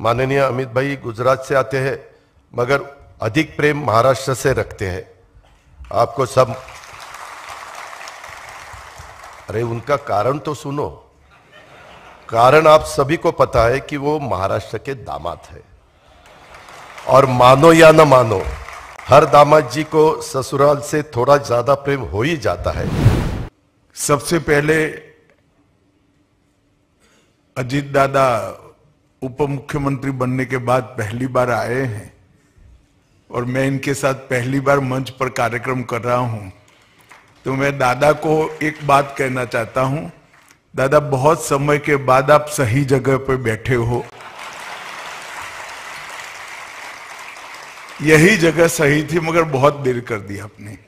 माननीय अमित भाई गुजरात से आते हैं, मगर अधिक प्रेम महाराष्ट्र से रखते हैं। आपको सब अरे, उनका कारण तो सुनो। कारण आप सभी को पता है कि वो महाराष्ट्र के दामाद है। और मानो या न मानो, हर दामाद जी को ससुराल से थोड़ा ज़्यादा प्रेम हो ही जाता है। सबसे पहले अजीत दादा उप मुख्यमंत्री बनने के बाद पहली बार आए हैं और मैं इनके साथ पहली बार मंच पर कार्यक्रम कर रहा हूँ। तो मैं दादा को एक बात कहना चाहता हूँ। दादा, बहुत समय के बाद आप सही जगह पर बैठे हो। यही जगह सही थी, मगर बहुत देर कर दी आपने।